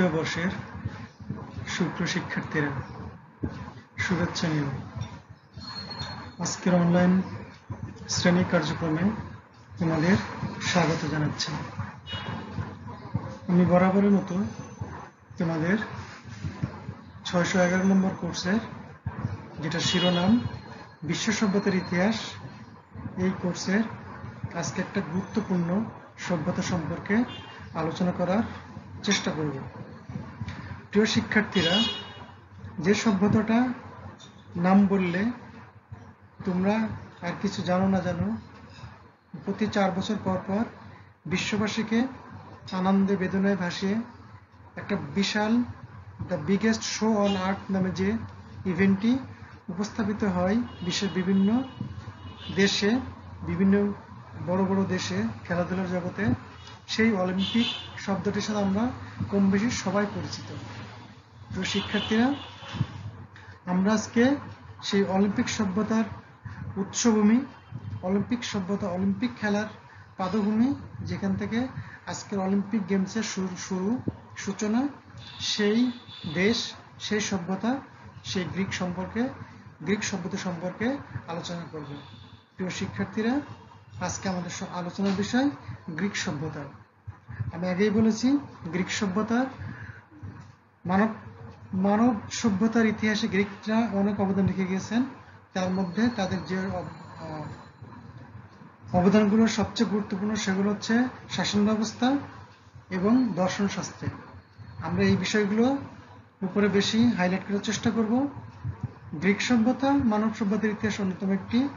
দ্বিতীয় বর্ষের শুক্র শিক্ষার্থীরা শুভেচ্ছা নিন আজকের অনলাইন শ্রেণি কার্যক্রমে তোমাদের স্বাগত জানাচ্ছি। আমি বরাবরের মতো তোমাদের ছয়শো এগারো নম্বর কোর্সের যেটা শিরোনাম, বিশ্ব সভ্যতার ইতিহাস, এই কোর্সের আজকে একটা গুরুত্বপূর্ণ সভ্যতা সম্পর্কে আলোচনা করার চেষ্টা করব। প্রিয় শিক্ষার্থীরা, যে সভ্যতাটা নাম বললে তোমরা আর কিছু জানো না জানো, প্রতি চার বছর পর পর বিশ্ববাসীকে আনন্দে, বেদনায় ভাসিয়ে একটা বিশাল the biggest show on earth নামে যে ইভেন্টটি উপস্থাপিত হয় বিশ্বের বিভিন্ন দেশে, বিভিন্ন বড় বড় দেশে খেলাধুলার জগতে, সেই অলিম্পিক শব্দটির সাথে আমরা কম বেশি সবাই পরিচিত। তো শিক্ষার্থীরা, আমরা আজকে সেই অলিম্পিক সভ্যতার উৎসভূমি, অলিম্পিক সভ্যতা, অলিম্পিক খেলার পাদভূমি, যেখান থেকে আজকের অলিম্পিক গেমসের শুরু শুরু, সূচনা, সেই দেশ, সেই সভ্যতা, সেই গ্রিক সম্পর্কে, গ্রিক সভ্যতা সম্পর্কে আলোচনা করব। প্রিয় শিক্ষার্থীরা, আজকে আমাদের আলোচনার বিষয় গ্রিক সভ্যতা। আমি আগেই বলেছি, গ্রিক সভ্যতার মানব মানব সভ্যতার ইতিহাসে গ্রিকরা অনেক অবদান রেখে গিয়েছেন। তার মধ্যে তাদের যে অবদানগুলো সবচেয়ে গুরুত্বপূর্ণ সেগুলো হচ্ছে শাসন ব্যবস্থা এবং দর্শন শাস্ত্রে। আমরা এই বিষয়গুলো উপরে বেশি হাইলাইট করার চেষ্টা করব। গ্রিক সভ্যতা, মানব সভ্যতার ইতিহাস অন্যতম একটি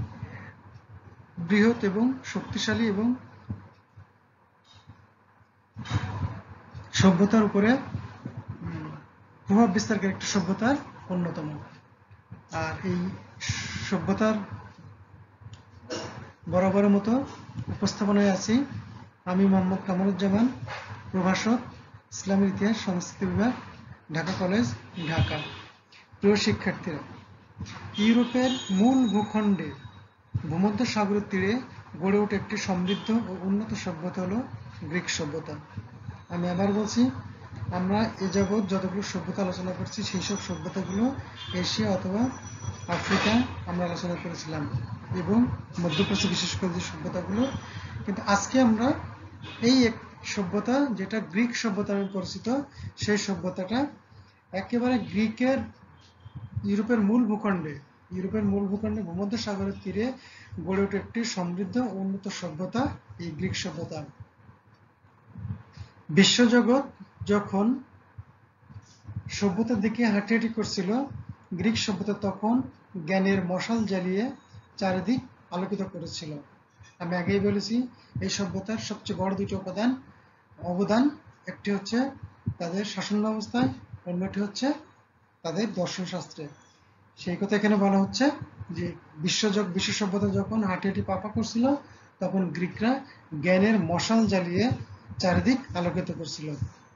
বৃহৎ এবং শক্তিশালী এবং সভ্যতার উপরে প্রভাব বিস্তারকারী একটি সভ্যতার অন্যতম। আর এই সভ্যতার বরাবরের মতো উপস্থাপনায় আছি আমি মোহাম্মদ কামরুজ্জামান প্রভাষক, ইসলামের ইতিহাস, সংস্কৃতি বিভাগ, ঢাকা কলেজ, ঢাকা। প্রিয় শিক্ষার্থীরা, ইউরোপের মূল ভূখণ্ডে ভূমধ্য সাগরের তীরে গড়ে ওঠে একটি সমৃদ্ধ ও উন্নত সভ্যতা হল গ্রিক সভ্যতা। আমি আবার বলছি আমরা এ যাবৎ যতগুলো সভ্যতা আলোচনা করছি, সেই সব সভ্যতাগুলো এশিয়া অথবা আফ্রিকা আমরা আলোচনা করেছিলাম এবং মধ্যপ্রাচ্য বিশেষ করে যে সভ্যতাগুলো। কিন্তু আজকে আমরা এই এক সভ্যতা, যেটা গ্রিক সভ্যতা নামে পরিচিত, সেই সভ্যতাটা একেবারে গ্রিকের ইউরোপের মূল ভূখণ্ডে, ইউরোপের মূল ভূখণ্ডে ভূমধ্য সাগরের তীরে গড়ে ওঠে একটি সমৃদ্ধ উন্নত সভ্যতা, এই গ্রিক সভ্যতা। বিশ্বজগৎ যখন সভ্যতার দিকে হাঁটি করছিল, গ্রিক সভ্যতা তখন জ্ঞানের মশাল জ্বালিয়ে চারিদিক আলোকিত করেছিল। আমি আগেই বলেছি, এই সভ্যতার সবচেয়ে বড় দুটি উপাদান, অবদান, একটি হচ্ছে তাদের শাসন ব্যবস্থায় অন্যটি হচ্ছে তাদের দর্শন শাস্ত্রে সেই কথা এখানে বলা হচ্ছে যে বিশ্বজগ বিশ্ব সভ্যতা যখন হাঁটি পাপা করছিল, তখন গ্রিকরা জ্ঞানের মশাল জ্বালিয়ে চারিদিক আলোকিত করছিল।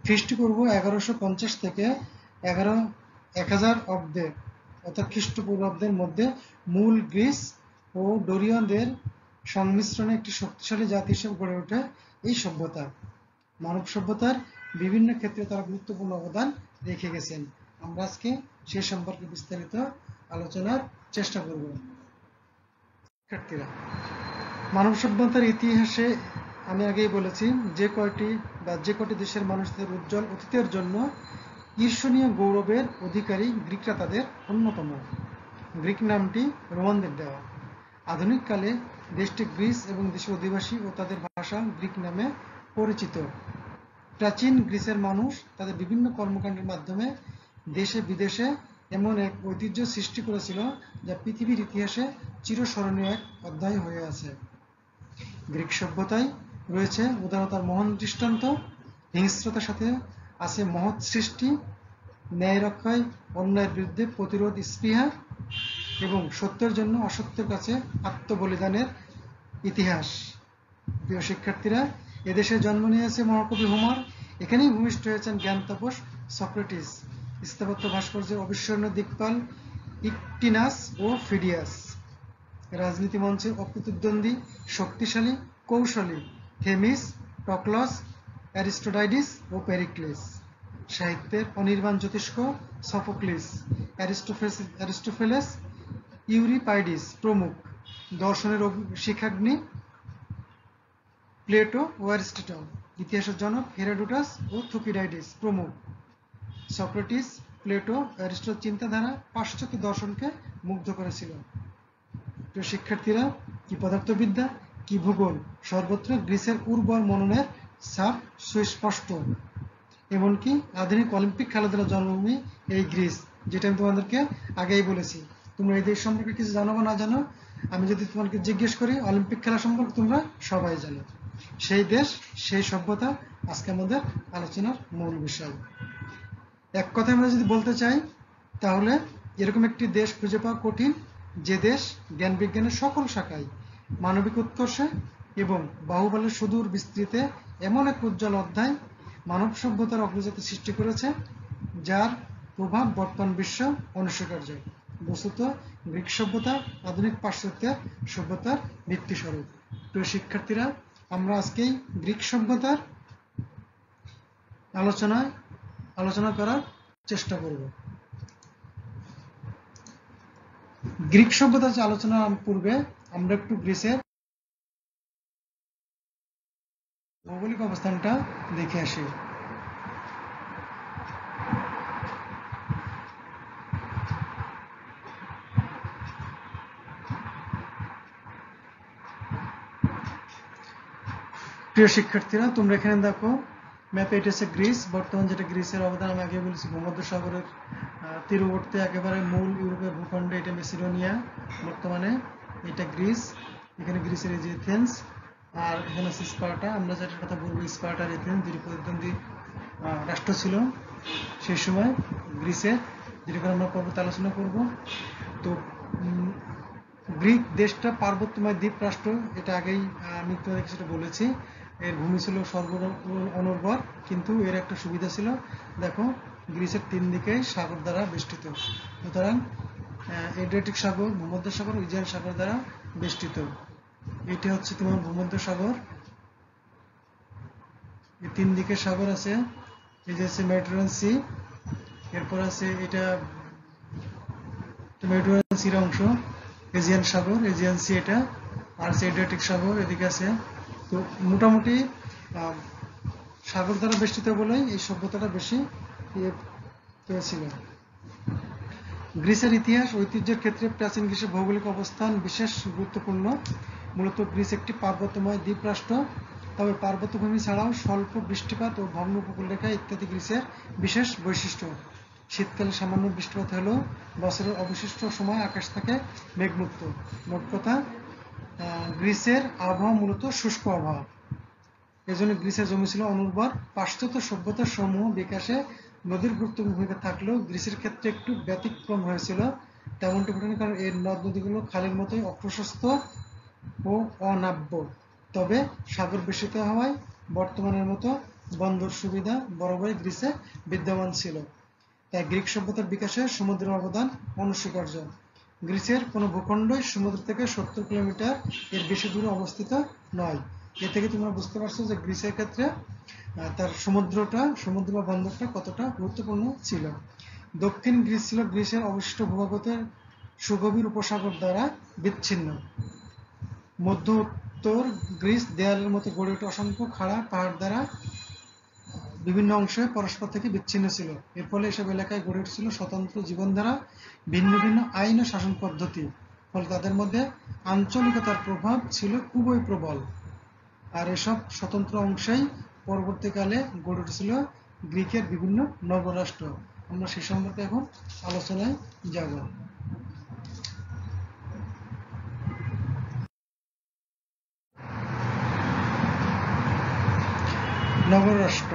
খ্রিস্টপূর্ব এগারোশো পঞ্চাশ থেকে এগারো, এক হাজার অব্দের অর্থাৎ খ্রিস্টপূর্বাব্দের মধ্যে মূল গ্রিস ও ডোরিয়নদের সংমিশ্রণে একটি শক্তিশালী জাতি হিসেবে গড়ে ওঠে এই সভ্যতা। মানব সভ্যতার বিভিন্ন ক্ষেত্রে তারা গুরুত্বপূর্ণ অবদান রেখে গেছেন। আমরা আজকে সে সম্পর্কে বিস্তারিত আলোচনার চেষ্টা করব। শিক্ষার্থীরা, মানব সভ্যতার ইতিহাসে আমি আগেই বলেছি, যে কয়টি বা যে কয়টি দেশের মানুষদের উজ্জ্বল অতীতের জন্য ঈর্ষণীয় গৌরবের অধিকারী গ্রিকরা তাদের অন্যতম। গ্রিক নামটি রোমানদের দেওয়া। আধুনিককালে দেশটি গ্রিস এবং দেশের অধিবাসী ও তাদের ভাষা গ্রিক নামে পরিচিত। প্রাচীন গ্রিসের মানুষ তাদের বিভিন্ন কর্মকাণ্ডের মাধ্যমে দেশে বিদেশে এমন এক ঐতিহ্য সৃষ্টি করেছিল যা পৃথিবীর ইতিহাসে চিরস্মরণীয় এক অধ্যায় হয়ে আছে। গ্রিক সভ্যতায় রয়েছে। উদারতার মহান দৃষ্টান্ত, হিংস্রতার সাথে আছে মহৎ সৃষ্টি, ন্যায় রক্ষায়, অন্যায়ের বিরুদ্ধে প্রতিরোধ, স্পৃহা এবং সত্যের জন্য অসত্যের কাছে আত্মবলিদানের ইতিহাস। প্রিয় শিক্ষার্থীরা, এদেশে জন্ম নিয়েছে মহাকবি হোমার এখানেই ভূমিষ্ঠ হয়েছেন জ্ঞান তাপস সক্রেটিস। স্থাপত্য ভাস্কর্যের অবিস্মরণীয় দিকপাল ইকটিনাস ও ফিডিয়াস। রাজনীতি মঞ্চে অপ্রতিদ্বন্দ্বী, শক্তিশালী, কৌশলী। থেমিস টকলস অ্যারিস্টোডাইডিস ও পেরিক্লেস। সাহিত্যের অনির্বাণ জ্যোতিষ্ক সফোক্লিস, অ্যারিস্টোফেলেস ইউরিপাইডিস প্রমুখ। দর্শনের শিক্ষাগ্নি প্লেটো ও অ্যারিস্টটল। ইতিহাসের জনক হেরাডোটাস ও থুকিডাইডিস প্রমুখ। সক্রেটিস, প্লেটো অ্যারিস্টল চিন্তাধারা পাশ্চাত্য দর্শনকে মুগ্ধ করেছিল। শিক্ষার্থীরা, কি পদার্থবিদ্যা কি ভূগোল? সর্বত্র গ্রিসের উর্বর মননের ছাপ সুস্পষ্ট। এমনকি আধুনিক অলিম্পিক খেলাধুলার জন্মভূমি এই গ্রিস, যেটা আমি তোমাদেরকে আগেই বলেছি। তোমরা এই দেশ সম্পর্কে কিছু জানো বা না জানো? আমি যদি তোমাকে জিজ্ঞেস করি, অলিম্পিক খেলা সম্পর্কে তোমরা সবাই জানো। সেই দেশ, সেই সভ্যতা, আজকে আমাদের আলোচনার মূল বিষয়। এক কথা আমরা যদি বলতে চাই, তাহলে এরকম একটি দেশ খুঁজে পাওয়া কঠিন, যে দেশ জ্ঞান বিজ্ঞানের সকল শাখায় মানবিক উৎকর্ষে এবং বাহুবলের সুদূর বিস্তৃতে এমন এক উজ্জ্বল অধ্যায় মানব সভ্যতার অগ্রগতি সৃষ্টি করেছে, যার প্রভাব বর্তমান বিশ্ব অনস্বীকার্য। বস্তুত গ্রিক সভ্যতা আধুনিক পাশ্চাত্যের সভ্যতার ভিত্তিস্বরূপ। প্রিয় শিক্ষার্থীরা, আমরা আজকেই গ্রিক সভ্যতার আলোচনায় আলোচনা করার চেষ্টা করব। গ্রিক সভ্যতার আলোচনার পূর্বে আমরা একটু গ্রিসের ভৌগোলিক অবস্থানটা দেখে আসি। প্রিয় শিক্ষার্থীরা, তোমরা এখানে দেখো, ম্যাপে এটা হচ্ছে গ্রিস। বর্তমান যেটা গ্রিসের অবদান, আমি আগে বলেছি, ভূমধ্য সাগরের তীরবর্তী একেবারে মূল ইউরোপের ভূখণ্ডে এটা মেসিডোনিয়া বর্তমানে। এটা গ্রিস, এখানে গ্রিসের এই যে এথেন্স আর এখানে আছে স্পার্টা, আমরা যেটার কথা বলব স্পার্টার এথেন্স দুটি প্রতিদ্বন্দ্বী রাষ্ট্র ছিল সেই সময় গ্রিসে, যেটা করে আমরা পর্বতে আলোচনা করব। তো গ্রিক দেশটা পার্বত্যময় দ্বীপ রাষ্ট্র এটা আগেই আমি তোমাদের সেটা বলেছি। এর ভূমি ছিল সর্ব অনুর্বর কিন্তু এর একটা সুবিধা ছিল। দেখো, গ্রিসের তিন দিকে সাগর দ্বারা বেষ্টিত। সুতরাং এড্রিয়াটিক সাগর, ভূমধ্য সাগর ইজিয়ান সাগর দ্বারা বেষ্টিত। এটি হচ্ছে তোমার ভূমধ্য সাগর। এই তিন দিকে সাগর আছে। এই যে আছে মেডিটেরিয়ান সি, এরপর আছে এটা মেডিটেরিয়ান সির অংশ, এজিয়ান সাগর, এজিয়ান সি এটা, আর আছে এড্রিয়াটিক সাগর এদিকে আছে। তো মোটামুটি সাগর দ্বারা বেষ্টিত বলেই এই সভ্যতাটা বেশি ছিল। গ্রিসের ইতিহাস, ঐতিহ্যের ক্ষেত্রে প্রাচীন গ্রিসের ভৌগোলিক অবস্থান বিশেষ গুরুত্বপূর্ণ। মূলত গ্রিস একটি পার্বত্যময় দ্বীপ রাষ্ট্র তবে পার্বত্যভূমি ছাড়াও স্বল্প বৃষ্টিপাত ও ভগ্ন উপকূলরেখা ইত্যাদি গ্রিসের বিশেষ বৈশিষ্ট্য। শীতকালে সামান্য বৃষ্টিপাত হলেও বছরের অবশিষ্ট সময় আকাশ থাকে মেঘমুক্ত। মোট কথা গ্রিসের আবহাওয়া মূলত শুষ্ক আবহাওয়া। এজন্য গ্রিসের জমি ছিল অনুর্বর, পাশ্চাত্য সভ্যতার সমূহ বিকাশে নদীর গুরুত্বপূর্ণ ভূমিকা থাকলেও গ্রিসের ক্ষেত্রে একটু ব্যতিক্রম হয়েছিল। তেমনটি ঘটেনি কারণ এর নদ নদীগুলো খালের মতোই অপ্রশস্ত ও অনাব্য। তবে সাগর বেশিত হওয়ায় বর্তমানের মতো বন্দর সুবিধা বরাবরই গ্রিসে বিদ্যমান ছিল। তাই গ্রিক সভ্যতার বিকাশে সমুদ্রের অবদান অনস্বীকার্য। গ্রিসের কোনো ভূখণ্ডই সমুদ্র থেকে সত্তর কিলোমিটার এর বেশি দূরে অবস্থিত নয়। এ থেকে তোমরা বুঝতে পারছ যে গ্রিসের ক্ষেত্রে তার সমুদ্রটা, সমুদ্র বা বন্দরটা কতটা গুরুত্বপূর্ণ ছিল। দক্ষিণ গ্রিস ছিল গ্রিসের অবশিষ্ট ভূভাগতের সুগভীর উপসাগর দ্বারা বিচ্ছিন্ন। মধ্য উত্তর গ্রিস দেয়ালের মতো গড়ে ওঠে অসংখ্য খাড়া পাহাড় দ্বারা বিভিন্ন অংশে পরস্পর থেকে বিচ্ছিন্ন ছিল। এর ফলে এসব এলাকায় গড়ে উঠেছিল স্বতন্ত্র জীবনধারা ভিন্ন ভিন্ন আইন ও শাসন পদ্ধতি। ফলে তাদের মধ্যে আঞ্চলিকতার প্রভাব ছিল খুবই প্রবল। আর এসব স্বতন্ত্র অংশেই পরবর্তীকালে গড়ে উঠেছিল গ্রিকের বিভিন্ন নবরাষ্ট্র। আমরা সে সম্পর্কে এখন আলোচনায় যাব। নবরাষ্ট্র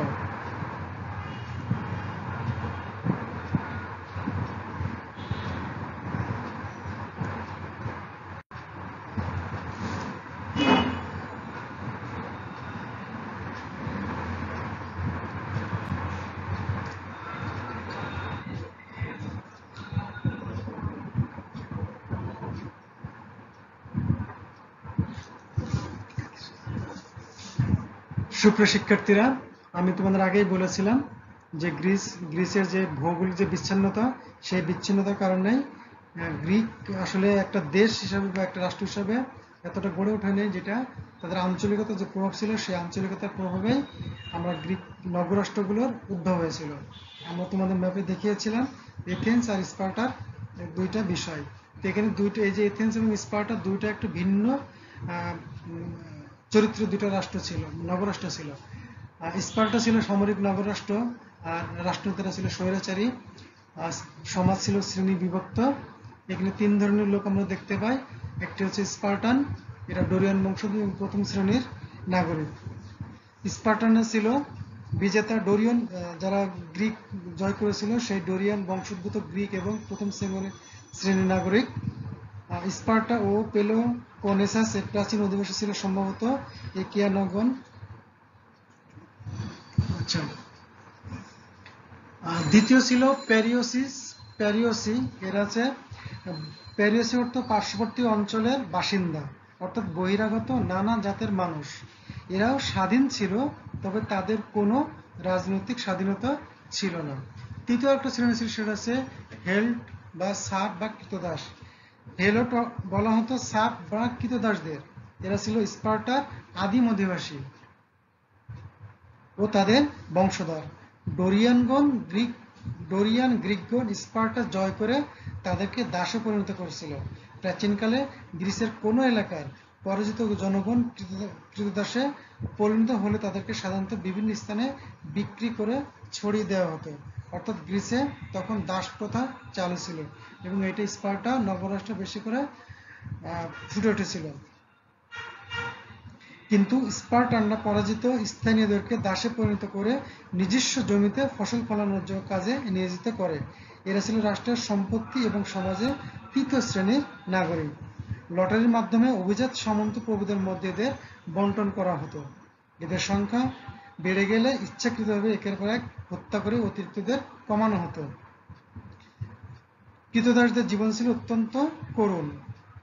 সুপ্রিয় শিক্ষার্থীরা আমি তোমাদের আগেই বলেছিলাম যে গ্রিস, গ্রিসের যে ভৌগোলিক যে বিচ্ছিন্নতা, সেই বিচ্ছিন্নতার কারণেই গ্রিক আসলে একটা দেশ হিসাবে বা একটা রাষ্ট্র হিসাবে এতটা গড়ে ওঠেনি যেটা তাদের আঞ্চলিকতার যে প্রভাব ছিল, সেই আঞ্চলিকতার প্রভাবেই আমরা গ্রিক নগরাষ্ট্রগুলোর উদ্ভব হয়েছিল। আমরা তোমাদের ম্যাপে দেখিয়েছিলাম, এথেন্স আর স্পার্টার দুইটা বিষয়। তো এখানে দুইটা, এই যে এথেন্স এবং স্পার্টা দুইটা একটু ভিন্ন চরিত্র দুটো রাষ্ট্র ছিল নগরাষ্ট্র ছিল। স্পার্টা ছিল সামরিক নগরাষ্ট্র আর রাষ্ট্রনেতারা ছিল স্বৈরাচারী। আর সমাজ ছিল শ্রেণি বিভক্ত। এখানে তিন ধরনের লোক আমরা দেখতে পাই। একটি হচ্ছে স্পার্টান এরা ডোরিয়ান এবং প্রথম শ্রেণির নাগরিক। স্পার্টানা ছিল বিজেতা ডোরিয়ান যারা গ্রিক জয় করেছিল, সেই ডোরিয়ান বংশোদ্ভূত গ্রিক এবং প্রথম শ্রেণির শ্রেণির নাগরিক। স্পার্টা ও পেল কোনেসাস এর প্রাচীন অধিবাসী ছিল সম্ভবত একিয়ানগন আচ্ছা। দ্বিতীয় ছিল প্যারিওসিস প্যারিওসি এরা আছে প্যারিওসি অর্থ পার্শ্ববর্তী অঞ্চলের বাসিন্দা, অর্থাৎ বহিরাগত নানা জাতের মানুষ। এরাও স্বাধীন ছিল, তবে তাদের কোনো রাজনৈতিক স্বাধীনতা ছিল না। তৃতীয় একটা শ্রেণি ছিল, সেটা হচ্ছে হেল্ট বা সাপ বা কৃতদাস। হেলট বলা হতো সাপ বা কৃতদাসদের এরা ছিল স্পার্টার আদিম অধিবাসী ও তাদের বংশধর। ডোরিয়ানগণ গ্রিক, ডোরিয়ান গ্রিকগণ জয় করে তাদেরকে দাসে পরিণত করেছিল। প্রাচীনকালে গ্রিসের কোনো এলাকার পরাজিত জনগণ কৃত- কৃতদাসে পরিণত হলে তাদেরকে সাধারণত বিভিন্ন স্থানে বিক্রি করে ছড়িয়ে দেওয়া হতো। অর্থাৎ গ্রিসে তখন দাস প্রথা চালু ছিল এবং এটা স্পার্টা নগরাষ্ট্রে বেশি করে ফুটে উঠেছিল। কিন্তু স্পার্টানরা পরাজিত স্থানীয়দেরকে দাসে পরিণত করে নিজস্ব জমিতে ফসল ফলানোর কাজে নিয়োজিত করে। এরা ছিল রাষ্ট্রের সম্পত্তি এবং সমাজে তৃতীয় শ্রেণির নাগরিক। লটারির মাধ্যমে অভিজাত সামন্ত প্রভুদের মধ্যে এদের বন্টন করা হতো। এদের সংখ্যা বেড়ে গেলে ইচ্ছাকৃতভাবে একের পর এক হত্যা করে অতিরিক্তদের কমানো হতো। কৃতদাসদের জীবন ছিল অত্যন্ত করুণ,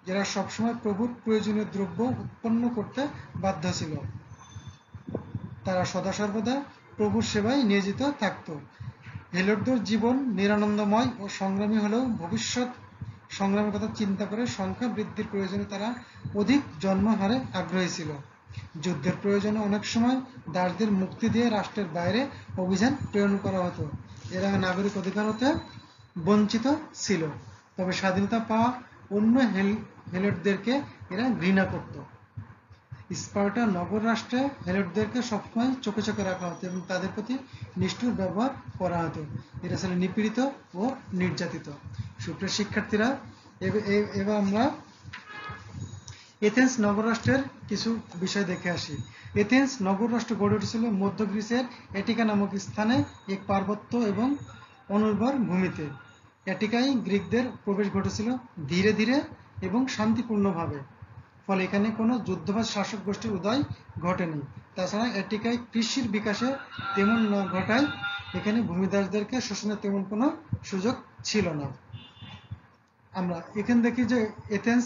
যারা সবসময় প্রভুর প্রয়োজনীয় দ্রব্য উৎপন্ন করতে বাধ্য ছিল। তারা সদা সর্বদা প্রভুর সেবায় নিয়োজিত থাকত। হেলোডদের জীবন নিরানন্দময় ও সংগ্রামী হলেও ভবিষ্যৎ সংগ্রামের কথা চিন্তা করে সংখ্যা বৃদ্ধির প্রয়োজনে তারা অধিক জন্মহারে আগ্রহী ছিল। যুদ্ধের প্রয়োজনে অনেক সময় দাসদের মুক্তি দিয়ে রাষ্ট্রের বাইরে অভিযান প্রেরণ করা হতো। এরা নাগরিক অধিকার হতে বঞ্চিত ছিল, তবে স্বাধীনতা পাওয়া অন্য হেল হেলটদেরকে এরা ঘৃণা করত। স্পার্টা নগর রাষ্ট্রে হেলটদেরকে সবসময় চোখে চোখে রাখা হতো এবং তাদের প্রতি নিষ্ঠুর ব্যবহার করা হতো। এরা ছিল নিপীড়িত ও নির্যাতিত। সুপ্রিয় শিক্ষার্থীরা এব- এবার আমরা এথেন্স নগররাষ্ট্রের কিছু বিষয় দেখে আসি। এথেন্স নগররাষ্ট্র গড়ে উঠেছিল মধ্য গ্রিসের এটিকা নামক স্থানে এক পার্বত্য এবং অনুর্বর ভূমিতে। এটিকায় গ্রিকদের প্রবেশ ঘটেছিল ধীরে ধীরে এবং শান্তিপূর্ণভাবে। ফলে এখানে কোনো যুদ্ধবাজ শাসক গোষ্ঠীর উদয় ঘটেনি। তাছাড়া এটিকায় কৃষির বিকাশে তেমন না ঘটায়, এখানে ভূমিদাসদেরকে শোষণের তেমন কোনো সুযোগ ছিল না। আমরা এখানে দেখি যে এথেন্স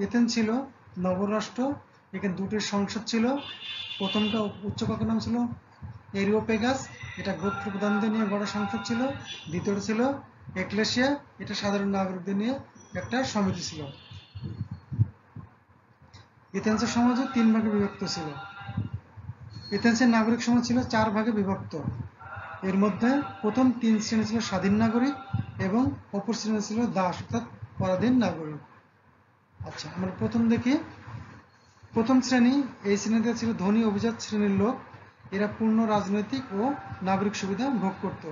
আহ, এথেন্স ছিল নবরাষ্ট্র এখানে দুটি সংসদ ছিল প্রথমটা উচ্চকক্ষের নাম ছিল এরিওপেগাস এটা গোত্র প্রধানদের নিয়ে বড় সংসদ ছিল দ্বিতীয়টা ছিল এক্লেশিয়া এটা সাধারণ নাগরিকদের নিয়ে একটা সমিতি ছিল। এথেন্সের সমাজও তিন ভাগে বিভক্ত ছিল। এথেন্সের নাগরিক সমাজ ছিল চার ভাগে বিভক্ত। এর মধ্যে প্রথম তিন শ্রেণি ছিল স্বাধীন নাগরিক এবং অপর শ্রেণি ছিল দাস অর্থাৎ পরাধীন নাগরিক। আচ্ছা আমরা প্রথম দেখি, প্রথম শ্রেণি, এই শ্রেণীতে ছিল ধনী অভিজাত শ্রেণির লোক। এরা পূর্ণ রাজনৈতিক ও নাগরিক সুবিধা ভোগ করত।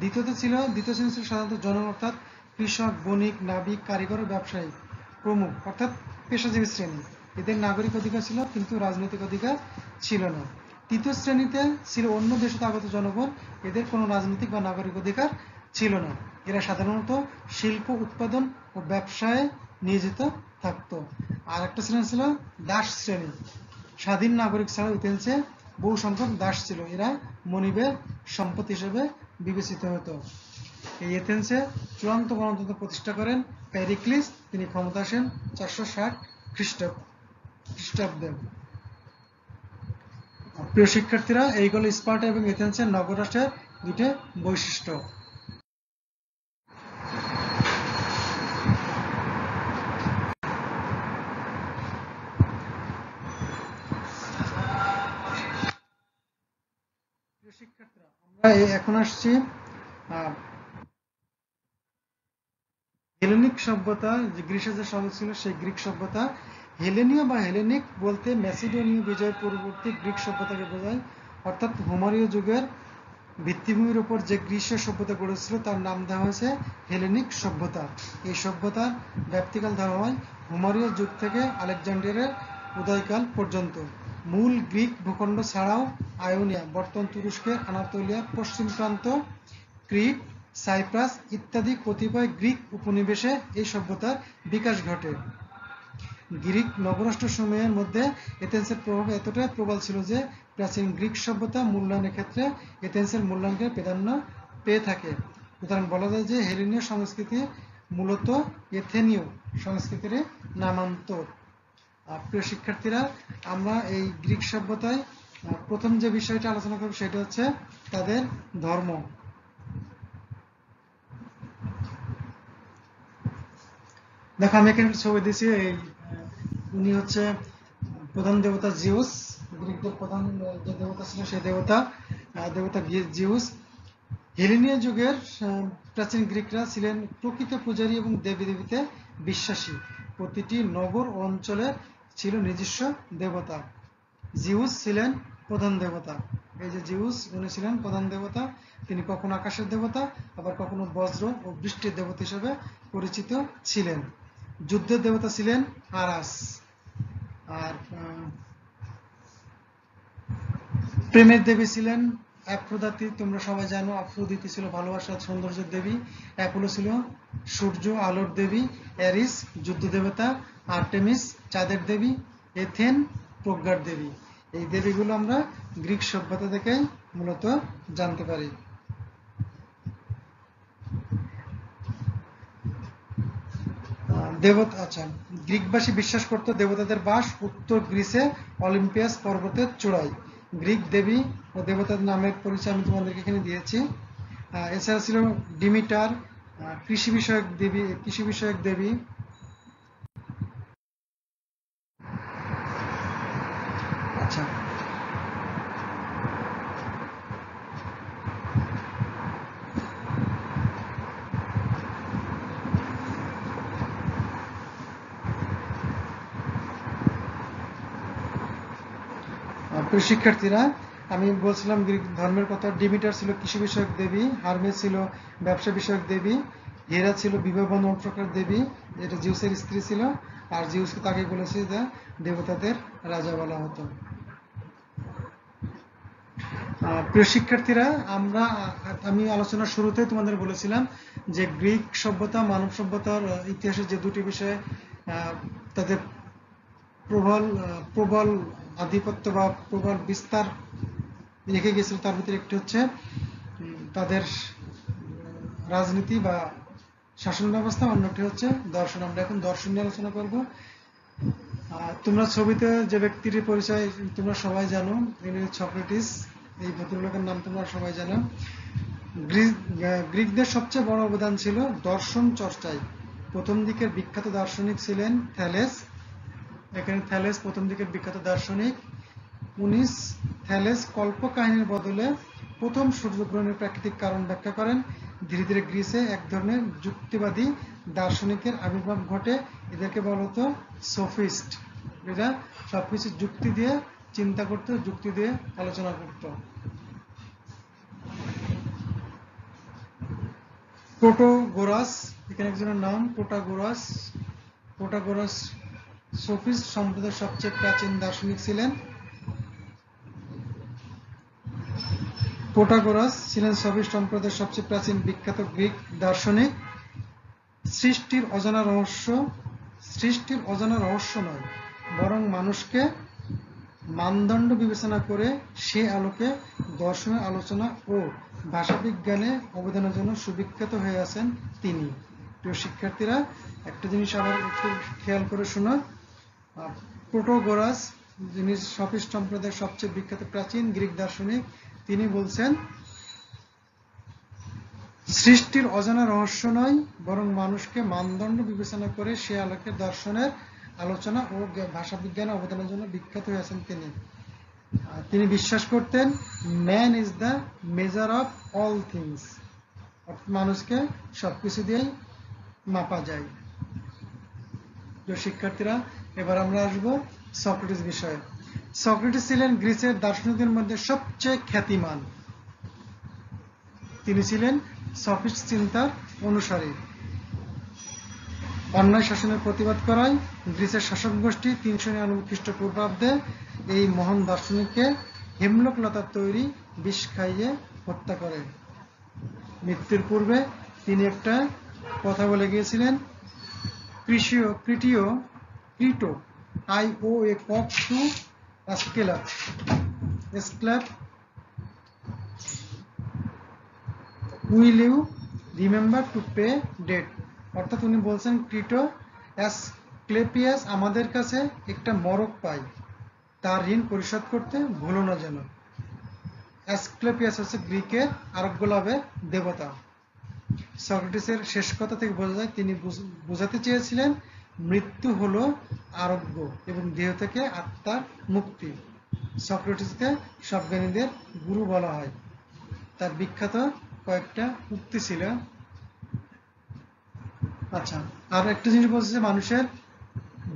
দ্বিতীয়ত ছিল, দ্বিতীয় শ্রেণি ছিল সাধারণত জন অর্থাৎ কৃষক, বণিক, নাবিক, কারিগর ব্যবসায়ী প্রমুখ, অর্থাৎ পেশাজীবী শ্রেণি। এদের নাগরিক অধিকার ছিল, কিন্তু রাজনৈতিক অধিকার ছিল না। তৃতীয় শ্রেণীতে ছিল অন্য দেশ আগত জনগণ, এদের কোনো রাজনৈতিক বা নাগরিক অধিকার ছিল না। এরা সাধারণত শিল্প, উৎপাদন ও ব্যবসায় নিয়োজিত থাকতো। আর একটা শ্রেণি ছিল দাস শ্রেণি। স্বাধীন নাগরিক ছাড়া ইতিহাসে বহু সংখ্যক দাস ছিল। এরা মনিবের সম্পদ হিসেবে বিবেচিত হতো। এই এথেন্সে চূড়ান্ত গণতন্ত্র প্রতিষ্ঠা করেন প্যারিক্লিস। তিনি ক্ষমতা আসেন চারশো ষাট খ্রিস্টাব্দ। প্রিয় শিক্ষার্থীরা এইগুলো স্পার্টা এবং এথেন্সের নগরাষ্ট্রের দুটি বৈশিষ্ট্য প্রিয় শিক্ষার্থীরা আমরা এ- এখন আসছি হেলেনিক সভ্যতা, যে যে শব্দ ছিল, সেই গ্রিক সভ্যতা, হেলেনীয় বা হেলেনিক বলতে ম্যাসিডোনীয় গ্রিক সভ্যতাকে বোঝায়। অর্থাৎ হোমারীয় যুগের ভিত্তিভূমির উপর যে গ্রীষ্মের সভ্যতা গড়েছিল, তার নাম দেওয়া হয়েছে হেলেনিক সভ্যতা। এই সভ্যতার ব্যাপ্তিকাল ধরা হয় হোমারীয় যুগ থেকে আলেকজান্ডারের উদয়কাল পর্যন্ত। মূল গ্রিক ভূখণ্ড ছাড়াও আয়োনিয়া, বর্তমান তুরস্কের আনাতোলিয়ার পশ্চিম প্রান্ত ক্রিট সাইপ্রাস ইত্যাদি কতিপয় গ্রিক উপনিবেশে এই সভ্যতার বিকাশ ঘটে। গ্রিক নবরাষ্ট্রসমূহের মধ্যে এথেন্সের প্রভাব এতটাই প্রবল ছিল যে প্রাচীন গ্রিক সভ্যতা মূল্যায়নের ক্ষেত্রে এথেন্সের মূল্যায়নকে প্রাধান্য পেয়ে থাকে। উদাহরণ বলা যায় যে হেলেনীয় সংস্কৃতি মূলত এথেনীয় সংস্কৃতির নামান্তর। প্রিয় শিক্ষার্থীরা, আমরা এই গ্রিক সভ্যতায় প্রথম যে বিষয়টা আলোচনা করব সেটা হচ্ছে তাদের ধর্ম। দেখো, আমি এখানে ছবি দিয়েছি, এই উনি হচ্ছে প্রধান দেবতা জিউস, গ্রিকদের প্রধান যে দেবতা ছিল সেই দেবতা দেবতা জিউস। হেলেনীয় যুগের প্রাচীন গ্রিকরা ছিলেন প্রকৃত পূজারী এবং দেবী দেবীতে বিশ্বাসী। প্রতিটি নগর ও অঞ্চলে ছিল নিজস্ব দেবতা। জিউস ছিলেন প্রধান দেবতা। এই যে জিউস, উনি ছিলেন প্রধান দেবতা। তিনি কখনো আকাশের দেবতা, আবার কখনো বজ্র ও বৃষ্টির দেবতা হিসেবে পরিচিত ছিলেন। যুদ্ধের দেবতা ছিলেন আরাস। আর প্রেমের দেবী ছিলেন অ্যাফ্রোদাতি তোমরা সবাই জানো আফ্রোদিতি ছিল ভালোবাসার সৌন্দর্যের দেবী। অ্যাপোলো ছিল সূর্য, আলোর দেবী, অ্যারিস যুদ্ধ দেবতা আর্টেমিস, চাঁদের দেবী, এথেন, প্রজ্ঞার দেবী। এই দেবীগুলো আমরা গ্রিক সভ্যতা থেকেই মূলত জানতে পারি। দেবতা আচ্ছা গ্রিকবাসী বিশ্বাস করত দেবতাদের বাস উত্তর গ্রিসে অলিম্পিয়াস পর্বতের চূড়ায়। গ্রিক দেবী ও দেবতার নামের পরিচয় আমি তোমাদেরকে এখানে দিয়েছি। এছাড়া ছিল ডিমিটার কৃষি বিষয়ক দেবী, কৃষি বিষয়ক দেবী আচ্ছা আহ, প্রিয় শিক্ষার্থীরা আমি বলছিলাম গ্রিক ধর্মের কথা ডিমিটার ছিল কৃষি বিষয়ক দেবী হারমে ছিল ব্যবসা বিষয়ক দেবী হেরা ছিল বিবাহ বন্ধন প্রকার দেবী যেটা জিউসের স্ত্রী ছিল আর জিউসকে তাকে বলেছে যে দেবতাদের রাজা বলা হতো। প্রিয় শিক্ষার্থীরা আমরা আমি আলোচনার শুরুতে তোমাদের বলেছিলাম যে গ্রিক সভ্যতা মানব সভ্যতার আহ, ইতিহাসের যে দুটি বিষয়ে তাদের প্রবল প্রবল আধিপত্য বা প্রবল বিস্তার রেখে গেছিল তার ভিতরে একটি হচ্ছে তাদের রাজনীতি বা শাসন ব্যবস্থা অন্যটি হচ্ছে দর্শন। আমরা এখন দর্শন নিয়ে আলোচনা করব। তোমরা ছবিতে যে ব্যক্তির পরিচয় তোমরা সবাই জানো ইনি সক্রেটিস। এই ভদ্রলোকের নাম তোমরা সবাই জানো। গ্রিক- গ্রিকদের সবচেয়ে বড় অবদান ছিল দর্শন চর্চায়। প্রথম দিকের বিখ্যাত দার্শনিক ছিলেন থ্যালেস। এখানে থ্যালেস প্রথম দিকের বিখ্যাত দার্শনিক। উনিশ, থ্যালেস কল্প কাহিনীর বদলে প্রথম সূর্যগ্রহণের প্রাকৃতিক কারণ ব্যাখ্যা করেন। ধীরে ধীরে গ্রিসে এক ধরনের যুক্তিবাদী দার্শনিকের আবির্ভাব ঘটে। এদেরকে বলা হতো সোফিস্ট। এরা সবকিছু যুক্তি দিয়ে চিন্তা করতো, যুক্তি দিয়ে আলোচনা করত। প্রোটোগোরাস, এখানে একজনের নাম প্রোটাগোরাস। প্রোটাগোরাস সোফিস্ট সম্প্রদায়ের সবচেয়ে প্রাচীন দার্শনিক ছিলেন। প্রোটাগোরাস ছিলেন সোফিস্ট সম্প্রদায়ের সবচেয়ে প্রাচীন বিখ্যাত গ্রিক দার্শনিক। সৃষ্টির অজানা রহস্য, সৃষ্টির অজানা রহস্য নয়, বরং মানুষকে মানদণ্ড বিবেচনা করে সে আলোকে দর্শনের আলোচনা ও ভাষাবিজ্ঞানে অবদানের জন্য সুবিখ্যাত হয়ে আছেন তিনি। প্রিয় শিক্ষার্থীরা, একটা জিনিস আবার একটু খেয়াল করে শোনো। প্রোটোগোরাস, যিনি সফিস্ট সম্প্রদায়ের সবচেয়ে বিখ্যাত প্রাচীন গ্রিক দার্শনিক, তিনি বলছেন, সৃষ্টির অজানা রহস্য নয়, বরং মানুষকে মানদণ্ড বিবেচনা করে সে আলোকে দর্শনের আলোচনা ও ভাষা বিজ্ঞানে অবদানের জন্য বিখ্যাত হয়েছেন তিনি। তিনি বিশ্বাস করতেন man is the measure of all things মানুষকে সবকিছু দিয়েই মাপা যায়। শিক্ষার্থীরা এবার আমরা আসব সক্রেটিস বিষয়ে। সক্রেটিস ছিলেন গ্রিসের দার্শনিকদের মধ্যে সবচেয়ে খ্যাতিমান। তিনি ছিলেন সফিস্ট চিন্তার অনুসারী। অন্যায় শাসনের প্রতিবাদ করায় গ্রিসের শাসক গোষ্ঠী তিনশো নিরানব্বই খ্রিস্টপূর্বাব্দে এই মহান দার্শনিককে হেমলক লতার তৈরি বিষ খাইয়ে হত্যা করে। মৃত্যুর পূর্বে তিনি একটা কথা বলে গিয়েছিলেন, কৃষিও ক্রিটিও Crito I owe a cock to Asclepius Asclepius will you remember to pay debt অর্থাৎ উনি বলছেন ক্রিটো অ্যাস ক্লেপিয়াস আমাদের কাছে একটা মরক পাই। তার ঋণ পরিশোধ করতে ভুলো না যেন। অ্যাসক্লেপিয়াস হচ্ছে গ্রিকের আরোগ্য লাভের দেবতা। সক্রেটিসের শেষ কথা থেকে বোঝা যায়, তিনি বোঝাতে চেয়েছিলেন মৃত্যু হলো আরোগ্য এবং দেহ থেকে আত্মার মুক্তি। সক্রেটিসকে সব জ্ঞানীদের গুরু বলা হয়। তার বিখ্যাত কয়েকটা উক্তি ছিল। আচ্ছা আর একটা জিনিস বলছে যে মানুষের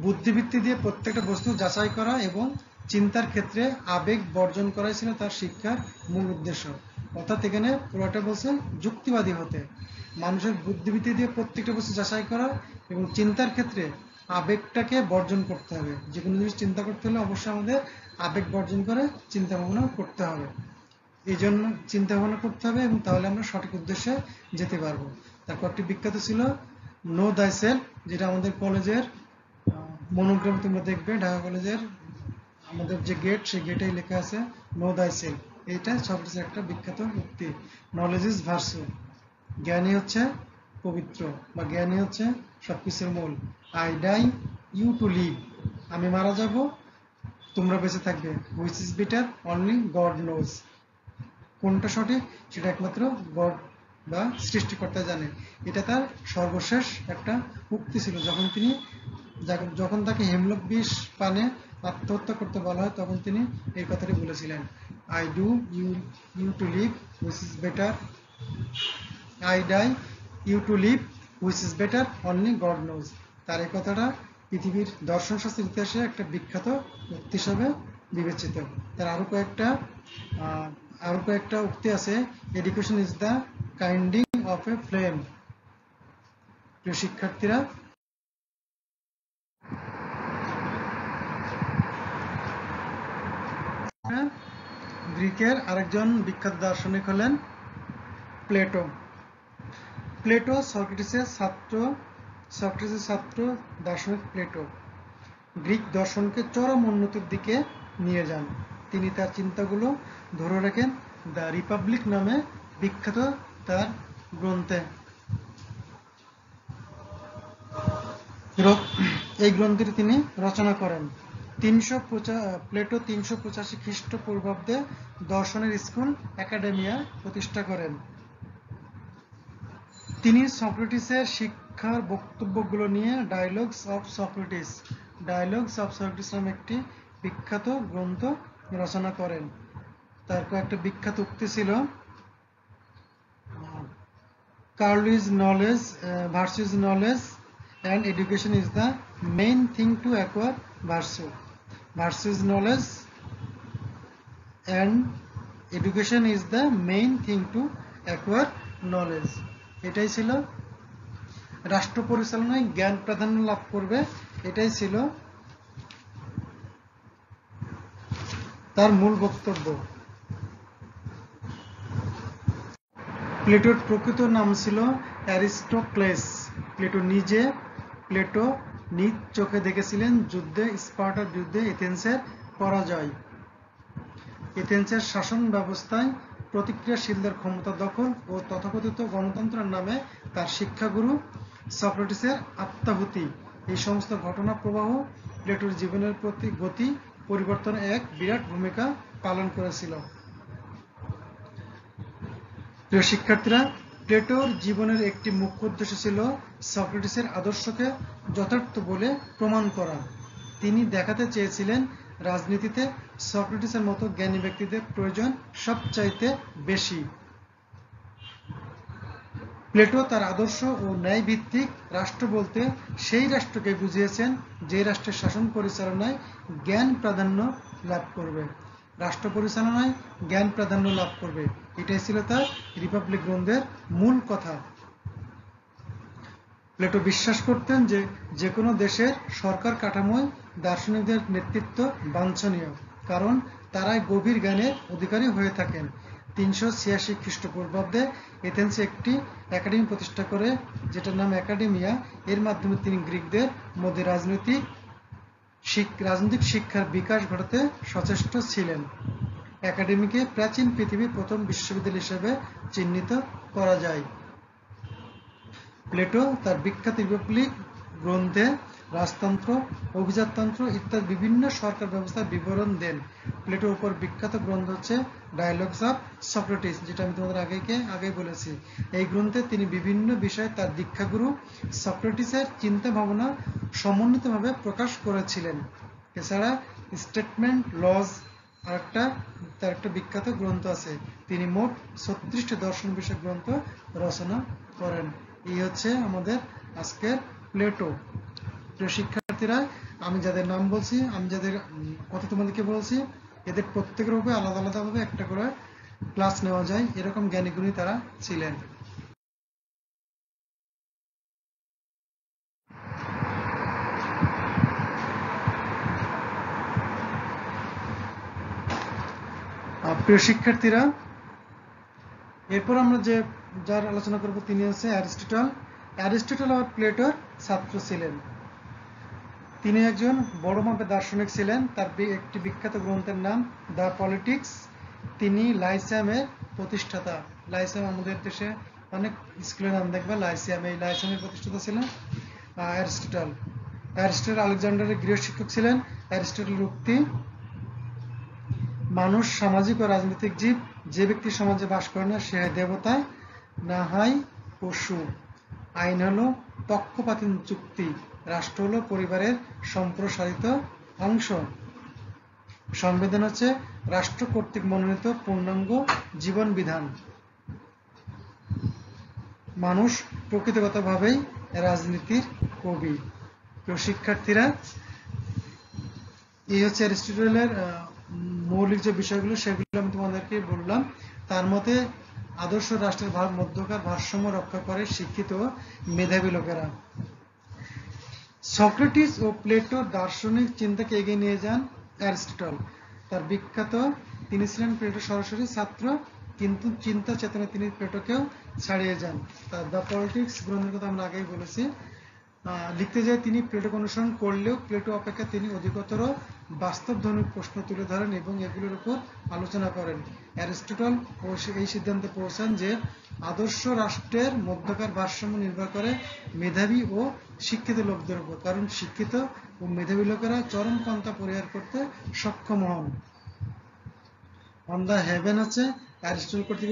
বুদ্ধিবৃত্তি দিয়ে প্রত্যেকটা বস্তু যাচাই করা এবং চিন্তার ক্ষেত্রে আবেগ বর্জন করাই ছিল তার শিক্ষার মূল উদ্দেশ্য। অর্থাৎ এখানে পুরোটা বলছে যুক্তিবাদী হতে। মানুষের বুদ্ধিবৃত্তি দিয়ে প্রত্যেকটা বস্তু যাচাই করা এবং চিন্তার ক্ষেত্রে আবেগটাকে বর্জন করতে হবে। যে কোনো জিনিস চিন্তা করতে হলে অবশ্যই আমাদের আবেগ বর্জন করে চিন্তা ভাবনা করতে হবে। এই জন্য চিন্তা ভাবনা করতে হবে এবং তাহলে আমরা সঠিক উদ্দেশ্যে যেতে পারব। তারপর একটি বিখ্যাত ছিল নো দাইসেল যেটা আমাদের কলেজের মনোগ্রাম তোমরা দেখবে, ঢাকা কলেজের আমাদের যে গেট সেই গেটেই লেখা আছে নো দাইসেল এইটা সবচেয়ে একটা বিখ্যাত উক্তি। নলেজ ইজ ভার্সু জ্ঞানী হচ্ছে পবিত্র বা জ্ঞানী হচ্ছে সবকিছুর মূল। I die you to live আমি মারা যাব, তোমরা বেঁচে থাকবে। Which is better only God knows কোনটা সঠিক? সেটা একমাত্র গড বা সৃষ্টিকর্তা জানে। এটা তার সর্বশেষ একটা উক্তি ছিল। যখন তিনি যখন তাকে হেমলক বিষ পানে আত্মহত্যা করতে বলা হয়, তখন তিনি এই কথাটি বলেছিলেন। I do you you to live which is better I die you to live which is better only God knows তার এই কথাটা পৃথিবীর দর্শন শাস্ত্রের ইতিহাসে একটা বিখ্যাত উক্তি হিসাবে বিবেচিত। তার আরও কয়েকটা আরও কয়েকটা উক্তি আছে। Education is the kindling of a flame প্রিয় শিক্ষার্থীরা, গ্রিকের আরেকজন বিখ্যাত দার্শনিক হলেন প্লেটো। প্লেটো, সক্রেটিসের ছাত্র সক্রেটিসের ছাত্র, দার্শনিক প্লেটো। গ্রিক দর্শনকে চরম উন্নতির দিকে নিয়ে যান। তিনি তার চিন্তাগুলো ধরে রাখেন দ্য রিপাবলিক নামে বিখ্যাত তার গ্রন্থে। এই গ্রন্থটি তিনি রচনা করেন। তিনশো প্লেটো তিনশো পঁচাশি খ্রিস্টপূর্বাব্দে দর্শনের স্কুল একাডেমিয়া প্রতিষ্ঠা করেন। তিনি সক্রেটিসের শিক্ষার বক্তব্যগুলো নিয়ে dialogues of Socrates dialogues of Socrates নামে একটি বিখ্যাত গ্রন্থ রচনা করেন। তার কয়েকটা বিখ্যাত উক্তি ছিল। কার্লিজ knowledge virtue is knowledge and education is the main thing to acquire virtue virtue is knowledge and education is the main thing to acquire knowledge এটাই ছিল রাষ্ট্র পরিচালনায় জ্ঞান প্রাধান্য লাভ করবে, এটাই ছিল তার মূল বক্তব্য। প্লেটোর প্রকৃত নাম ছিল অ্যারিস্টোক্লেস। প্লেটো নিজে, প্লেটো নিজ চোখে দেখেছিলেন যুদ্ধে, স্পার্টার যুদ্ধে, এথেন্সের পরাজয়। এথেন্সের শাসন ব্যবস্থায় প্রতিক্রিয়াশীলদের ক্ষমতা দখল ও তথাকথিত গণতন্ত্রের নামে তার শিক্ষাগুরু সক্রেটিসের আত্মাহুতি। এই সমস্ত ঘটনা প্রবাহ প্লেটোর জীবনের প্রতি গতি, পরিবর্তনে এক বিরাট ভূমিকা পালন করেছিল। প্রিয় শিক্ষার্থীরা, প্লেটোর জীবনের একটি মুখ্য উদ্দেশ্য ছিল সক্রেটিসের আদর্শকে যথার্থ বলে প্রমাণ করা। তিনি দেখাতে চেয়েছিলেন রাজনীতিতে সক্রেটিসের মতো জ্ঞানী ব্যক্তিদের প্রয়োজন সবচাইতে বেশি। প্লেটো তার আদর্শ ও ন্যায় ভিত্তিক রাষ্ট্র বলতে সেই রাষ্ট্রকে বুঝিয়েছেন যে রাষ্ট্রের শাসন পরিচালনায় জ্ঞান প্রাধান্য লাভ করবে। রাষ্ট্র পরিচালনায় জ্ঞান প্রাধান্য লাভ করবে। এটাই ছিল তার রিপাবলিক গ্রন্থের মূল কথা। প্লেটো বিশ্বাস করতেন যে যে কোনো দেশের সরকার কাঠামোয় দার্শনিকদের নেতৃত্ব বাঞ্ছনীয়, কারণ তারাই গভীর জ্ঞানের অধিকারী হয়ে থাকেন। তিনশো ছিয়াশি খ্রিস্টপূর্বাব্দে এথেন্সে একটি একাডেমি প্রতিষ্ঠা করে, যেটার নাম একাডেমিয়া। এর মাধ্যমে তিনি গ্রিকদের মধ্যে রাজনৈতিক রাজনৈতিক শিক্ষার বিকাশ ঘটাতে সচেষ্ট ছিলেন। একাডেমিকে প্রাচীন পৃথিবীর প্রথম বিশ্ববিদ্যালয় হিসেবে চিহ্নিত করা যায়। প্লেটো তার বিখ্যাত রিপাবলিক গ্রন্থে রাজতন্ত্র, অভিজাততন্ত্র ইত্যাদি বিভিন্ন সরকার ব্যবস্থার বিবরণ দেন। প্লেটোর উপর বিখ্যাত গ্রন্থ হচ্ছে ডায়লগস অফ সক্রেটিস, যেটা আমি তোমাদের আগেকে আগে বলেছি। এই গ্রন্থে তিনি বিভিন্ন বিষয়ে তার দীক্ষাগুরু সক্রেটিসের চিন্তা ভাবনা সমন্বিতভাবে প্রকাশ করেছিলেন। এছাড়া স্টেটমেন্ট, লজ আর একটা, তার একটা বিখ্যাত গ্রন্থ আছে। তিনি মোট ছত্রিশটি দর্শন বিষয়ক গ্রন্থ রচনা করেন। এই হচ্ছে আমাদের আজকের প্লেটো। প্রিয় শিক্ষার্থীরা, আমি যাদের নাম বলছি, আমি যাদের কথা তোমাদেরকে বলছি, এদের প্রত্যেকের উপরে আলাদা আলাদাভাবে একটা করে ক্লাস নেওয়া যায়। এরকম জ্ঞানীগুণী তারা ছিলেন। প্রিয় শিক্ষার্থীরা, এরপর আমরা যে, যার আলোচনা করব তিনি হচ্ছে অ্যারিস্টটল। অ্যারিস্টটল আবার প্লেটোর ছাত্র ছিলেন। তিনি একজন বড় মাপের দার্শনিক ছিলেন। তার একটি বিখ্যাত গ্রন্থের নাম দ্য পলিটিক্স। তিনি লাইসিয়ামের প্রতিষ্ঠাতা। লাইসিয়াম আমাদের দেশে অনেক স্কুলের নাম দেখবে, লাইসিয়াম। এই লাইসিয়ামের প্রতিষ্ঠাতা ছিলেন অ্যারিস্টটল। অ্যারিস্টটল আলেকজান্ডারের গৃহশিক্ষক ছিলেন। অ্যারিস্টটলের উক্তি, মানুষ সামাজিক ও রাজনৈতিক জীব, যে ব্যক্তি সমাজে বাস করে না, সে দেবতা, না হয় পশু। আইন হলো পক্ষপাতীন চুক্তি। রাষ্ট্র হলো পরিবারের সম্প্রসারিত অংশ। সংবিধান হচ্ছে রাষ্ট্র কর্তৃক মনোনীত পূর্ণাঙ্গ জীবন বিধান। মানুষ প্রকৃতিগতভাবেই রাজনীতির কবি। প্রিয় শিক্ষার্থীরা, এই হচ্ছে অ্যারিস্টটলের মৌলিক যে বিষয়গুলো সেগুলো আমি তোমাদেরকে বললাম। তার মতে আদর্শ রাষ্ট্রের ভাব মধ্যকার ভারসাম্য রক্ষা করে শিক্ষিত মেধাবী লোকেরা। সক্রেটিস ও প্লেটো দার্শনিক চিন্তাকে এগিয়ে নিয়ে যান অ্যারিস্টটল। তার বিখ্যাত তিনি ছিলেন প্লেটো সরাসরি ছাত্র, কিন্তু চিন্তা চেতনা তিনি প্লেটোকেও ছাড়িয়ে যান। তার দ্য পলিটিক্স গ্রন্থের কথা আমরা আগেই বলেছি। লিখতে যায়, তিনি প্লেটোকে অনুসরণ করলেও প্লেটো অপেক্ষা তিনি অধিকতর বাস্তবধর্মী প্রশ্ন তুলে ধরেন এবং এগুলোর উপর আলোচনা করেন। অ্যারিস্টটল এই সিদ্ধান্তে পৌঁছান যে, আদর্শ রাষ্ট্রের মধ্যকার ভারসাম্য নির্ভর করে মেধাবী ও শিক্ষিত লোকদের উপর। কারণ শিক্ষিত ও মেধাবী লোকেরা চরম পন্থা পরিহার করতে সক্ষম হন। অন দ্য হেভেন আছে, অ্যারিস্টটল কর্তৃক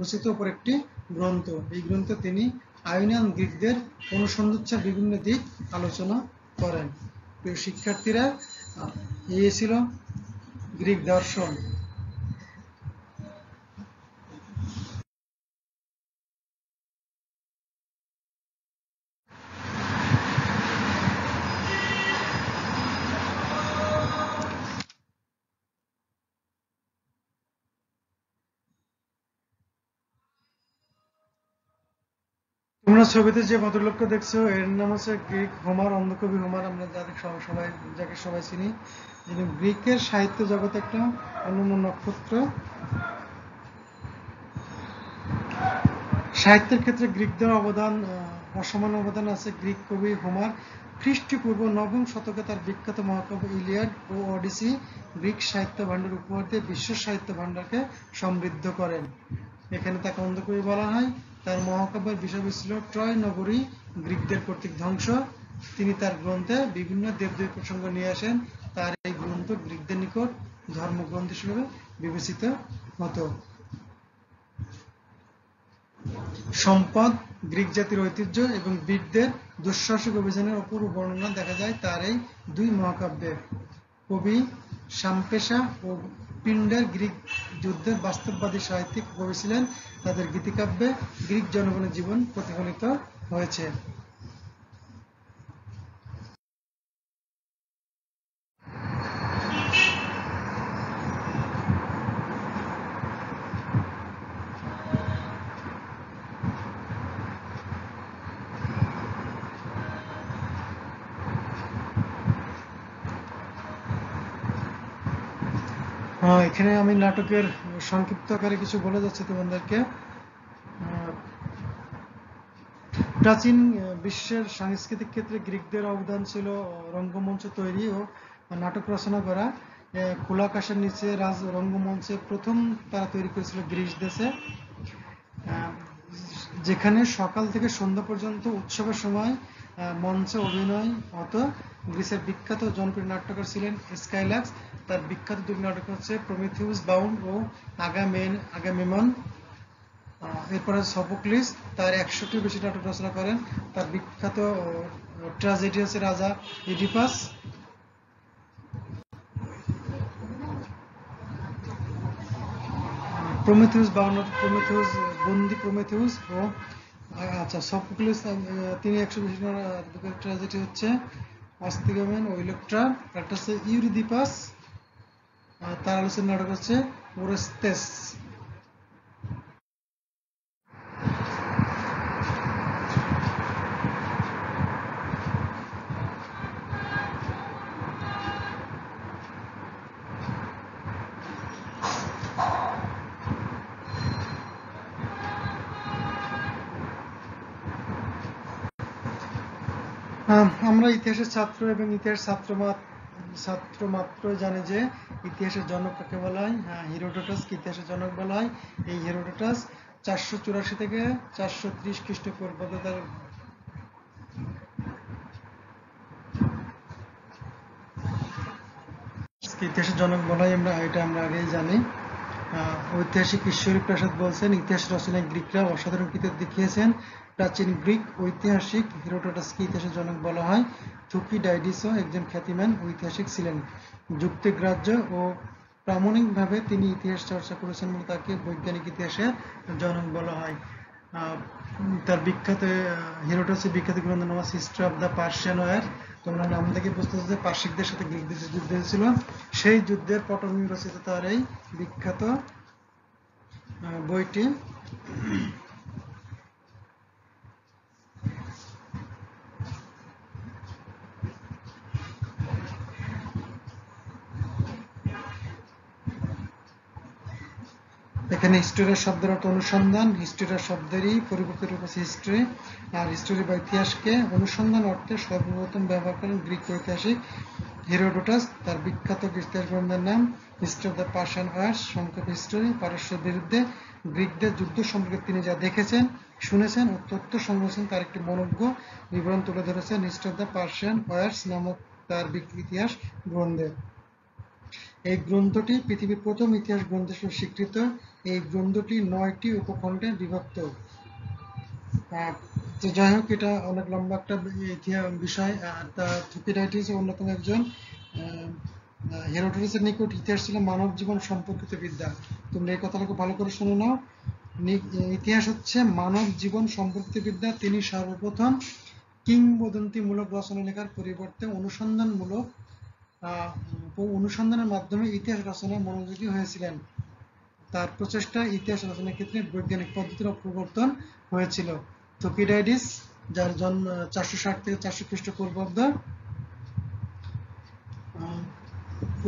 রচিত উপর একটি গ্রন্থ। এই গ্রন্থে তিনি আইনান দিকদের অনুসন্ধিচ্ছার বিভিন্ন দিক আলোচনা করেন। প্রিয় শিক্ষার্থীরা এই ছিল গ্রিক দর্শন। তোমরা ছবিতে যে ভদ্রলোককে দেখছ, এর নাম হচ্ছে গ্রিক হোমার, অন্ধকবি হোমার, আমরা যাদের সবাই যাকে সবাই চিনি, যিনি গ্রিকের সাহিত্য জগতে একটা অন্যান্য নক্ষত্র। সাহিত্যের ক্ষেত্রে গ্রিকদের অবদান অসমান অবদান আছে গ্রিক কবি হোমার। খ্রিস্টপূর্ব নবম শতকে তার বিখ্যাত মহাকাব্য ইলিয়াড ও অডিসি গ্রিক সাহিত্য ভাণ্ডার উপহার দিয়ে বিশ্ব সাহিত্য ভাণ্ডারকে সমৃদ্ধ করেন। এখানে তাকে অন্ধকবি বলা হয়। তার মহাকাব্যের বিষয়বস্তু ছিল ট্রয় নগরী গ্রিকদের কর্তৃক ধ্বংস। তিনি তার গ্রন্থে বিভিন্ন দেবদেবী প্রসঙ্গ নিয়ে আসেন। তার এই গ্রন্থ গ্রিকদের নিকট ধর্মগ্রন্থ হিসেবে বিবেচিত হতো। সম্পদ, গ্রিক জাতির ঐতিহ্য এবং বীরদের দুঃসাহসিক অভিযানের অপূর্ব বর্ণনা দেখা যায় তার এই দুই মহাকাব্যে। কবি সাম্পেশা ও পিন্ডার গ্রিক যুদ্ধের বাস্তববাদী সাহিত্যিক কবি তাদের গীতিকাব্যে গ্রিক জনগণের জীবন প্রতিফলিত হয়েছে। এখানে আমি নাটকের সংক্ষিপ্ত আকারে কিছু বলে যাচ্ছি তোমাদেরকে। প্রাচীন বিশ্বের সাংস্কৃতিক ক্ষেত্রে গ্রিকদের অবদান ছিল রঙ্গমঞ্চ তৈরি ও নাটক রচনা করা। খোলা আকাশের নিচে রাজ রঙ্গমঞ্চে প্রথম তারা তৈরি করেছিল গ্রিস দেশে। যেখানে সকাল থেকে সন্ধ্যা পর্যন্ত উৎসবের সময় মঞ্চে অভিনয় হতো। গ্রিসের বিখ্যাত জনপ্রিয় নাট্যকার ছিলেন স্কাইলাক্স। তার বিখ্যাত দুটি নাটক হচ্ছে প্রমিথিউস বাউন্ড ও আগামেন আগামেমন। এরপরে সফোক্লিস তার একশোটির বেশি নাটক রচনা করেন। তার বিখ্যাত ট্রাজেডি হচ্ছে রাজা ইডিপাস প্রমেথিউস বাউন্ড, প্রমেথিউস, বন্দি প্রমেথিউস ও আচ্ছা সফোক্লিস তিনি একশো বেশি ট্রাজেডি হচ্ছে। অস্তিগমেন ও ইলেকট্রা একটা হচ্ছে ইউরিদিপাস তার আলোচনা নাটক হচ্ছে ওরেস্তেস। আমরা ইতিহাসের ছাত্র এবং ইতিহাস ছাত্র ছাত্র মাত্র জানে যে ইতিহাসের জনক কাকে বলা হয়? হ্যাঁ হিরোডোটাসকে ইতিহাসের জনক বলা হয়। এই হিরোডোটাস চারশো চুরাশি থেকে চারশো ত্রিশ খ্রিস্টপূর্বাব্দ তার ইতিহাসের জনক বলা হয়, আমরা এটা আমরা আগেই জানি। ঐতিহাসিক ঈশ্বরী প্রসাদ বলছেন, ইতিহাস রচনায় গ্রিকরা অসাধারণ কৃতিত্ব দেখিয়েছেন। প্রাচীন গ্রিক ঐতিহাসিক হিরোটোটাসকে ইতিহাসের জনক বলা হয়। থুকিডাইডিসও একজন খ্যাতিমান ঐতিহাসিক ছিলেন। যুক্তিগ্রাহ্য ও প্রামাণিকভাবে তিনি ইতিহাস চর্চা করেছেন বলে তাকে বৈজ্ঞানিক ইতিহাসের জনক বলা হয়। তার বিখ্যাত হিরোটাসের বিখ্যাত গ্রন্থ নাম history of the Persian war তোমরা নাম থেকে বুঝতে যে পার্শ্বিকদের সাথে গ্রিকদের যুদ্ধ হয়েছিল। সেই যুদ্ধের পটভূমি রচিত তার এই বিখ্যাত বইটি এখানে হিস্টোরিয়া শব্দের অর্থ অনুসন্ধান হিস্টোরিয়া শব্দেরই পরিবর্তিত রূপ আছে হিস্ট্রি আর হিস্টোরি বা ইতিহাসকে অনুসন্ধান অর্থে সর্বপ্রথম ব্যবহার করেন গ্রিক ঐতিহাসিক হিরোডোটাস, তার বিখ্যাত ইতিহাস গ্রন্থের নাম history of the Persian arts সংক্ষেপ হিস্টোরি পারস্যের বিরুদ্ধে গ্রিকদের যুদ্ধ সম্পর্কে তিনি যা দেখেছেন, শুনেছেন ও তথ্য সংগ্রহেছেন, তার একটি মনজ্ঞ বিবরণ তুলে ধরেছেন history of the Persian wars নামক তার ইতিহাস গ্রন্থে। এই গ্রন্থটি পৃথিবীর প্রথম ইতিহাস গ্রন্থ হিসেবে স্বীকৃত। এই গ্রন্থটি নয়টি উপখণ্ডে বিভক্ত। তো যাই হোক, এটা অনেক লম্বা একটা বিষয় তা থুকিডাইটিস অন্যতম একজন হেরোডোটাসের নিকট ইতিহাস ছিল মানব জীবন সম্পর্কিত বিদ্যা। তোমরা এই কথাটা খুব ভালো করে শুনে নাও। ইতিহাস হচ্ছে মানব জীবন সম্পর্কিত বিদ্যা। তিনি সর্বপ্রথম কিংবদন্তিমূলক রচনা লেখার পরিবর্তে অনুসন্ধানমূলক অনুসন্ধানের মাধ্যমে ইতিহাস রচনায় মনোযোগী হয়েছিলেন। তার প্রচেষ্টা ইতিহাস রচনার ক্ষেত্রে বৈজ্ঞানিক পদ্ধতির প্রবর্তন হয়েছিল। থুকিডাইডিস যার জন্ম চারশো ষাট থেকে চারশো খ্রিস্টপূর্বাব্দ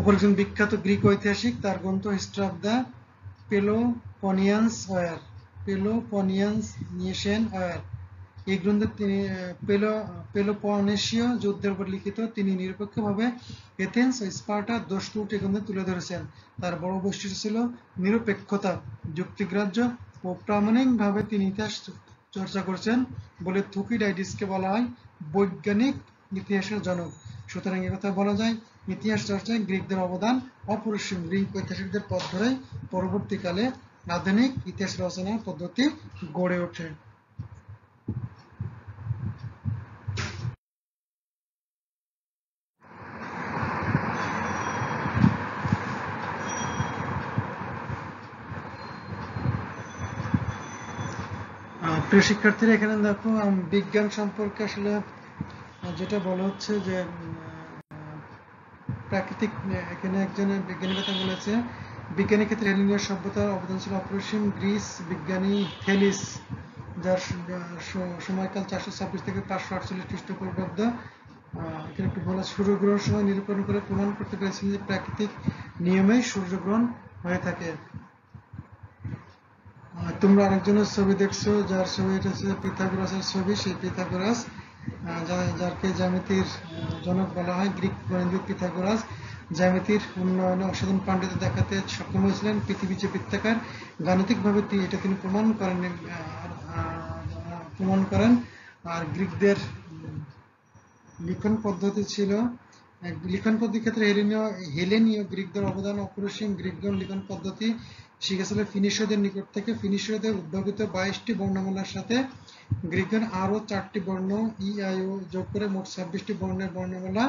উপরজন বিখ্যাত গ্রিক ঐতিহাসিক, তার গ্রন্থ history of the Peloponnesian war, Peloponnesian war. এই গ্রন্থে তিনি পেল পেলোপনেশীয় যুদ্ধের উপর লিখিত তিনি নিরপেক্ষভাবে এথেন্স ও স্পার্টার দোষ ত্রুটি গ্রন্থে তুলে ধরেছেন। তার বড় বৈশিষ্ট্য ছিল নিরপেক্ষতা, যুক্তিগ্রাহ্য ও প্রামাণিকভাবে তিনি ইতিহাস চর্চা করেছেন বলে থুকিডাইডিসকে বলা হয় বৈজ্ঞানিক ইতিহাসের জনক সুতরাং কথা বলা যায়, ইতিহাস চর্চায় গ্রিকদের অবদান অপরিসীম। গ্রিক ঐতিহাসিকদের পথ ধরে পরবর্তীকালে আধুনিক ইতিহাস রচনার পদ্ধতি গড়ে ওঠে। প্রিয় শিক্ষার্থীরা, এখানে দেখো বিজ্ঞান সম্পর্কে আসলে যেটা বলা হচ্ছে যে প্রাকৃতিক, এখানে একজন বিজ্ঞানীর কথা বলেছে বিজ্ঞানী ক্ষেত্রে হেলিনীয় সভ্যতার অবদান ছিল অপরিসীম। গ্রিস বিজ্ঞানী থেলিস, যার সময়কাল চারশো ছাব্বিশ থেকে পাঁচশো আটচল্লিশ খ্রিস্টপূর্বাব্দ এখানে একটু বলা, সূর্যগ্রহণ সময় নিরূপণ করে প্রমাণ করতে পেরেছিলেন যে প্রাকৃতিক নিয়মেই সূর্যগ্রহণ হয়ে থাকে। তোমরা আরেকজনের ছবি দেখছ, যার ছবি এটা পিথাগোরাসের ছবি, সেই পিথাগোরাস যাকে জ্যামিতির জনক বলা হয়, গ্রিক গণিতবিদ পিথাগোরাস। জ্যামিতির উন্নয়নে অসাধারণ পাণ্ডিত্য দেখাতে সক্ষম হয়েছিলেন পৃথিবী যে বৃত্তাকার। গাণিতিকভাবে এটা তিনি প্রমাণ করেন প্রমাণ করেন। আর গ্রিকদের লিখন পদ্ধতি ছিল লিখন পদ্ধতির ক্ষেত্রে হেলেনীয় হেলেনীয় গ্রিকদের অবদান অপরিসীম। গ্রিকগণ লিখন পদ্ধতি শিখেছিল ফিনিশীয়দের নিকট থেকে ফিনিশীয়দের উদ্ভাবিত বাইশটি বর্ণমালার সাথে গ্রিকগণ আরও চারটি বর্ণ ই আই ও যোগ করে মোট ছাব্বিশটি বর্ণের বর্ণমালা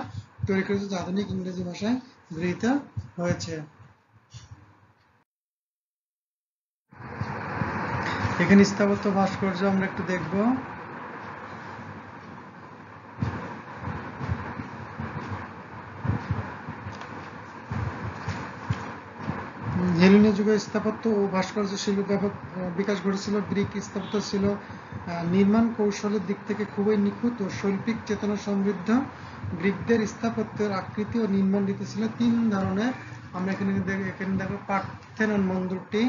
তৈরি করেছে, যা আধুনিক ইংরেজি ভাষায় গৃহীত হয়েছে। এখানে স্থাপত্য ভাস্কর্য আমরা একটু দেখব। হেলেনীয় যুগে স্থাপত্য ও ভাস্কর্য শিল্প ব্যাপক বিকাশ ঘটেছিল। গ্রিক স্থাপত্য ছিল নির্মাণ কৌশলের দিক থেকে খুবই নিখুঁত ও শৈল্পিক চেতনা সমৃদ্ধ। গ্রিকদের স্থাপত্যের আকৃতি ও নির্মাণ রীতি ছিল। তিন ধরনের, আমরা এখানে এখানে দেখো পার্থেনন মন্দিরটি,